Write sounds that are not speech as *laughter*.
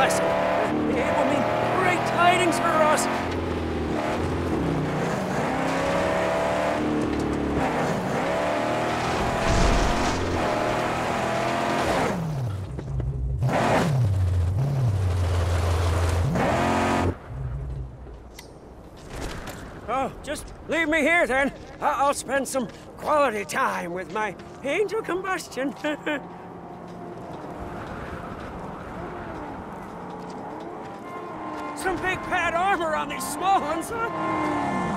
blessing. It will mean great tidings for us. Oh, just leave me here then. I'll spend some quality time with my angel combustion. *laughs* some big pad armor on these small ones, huh?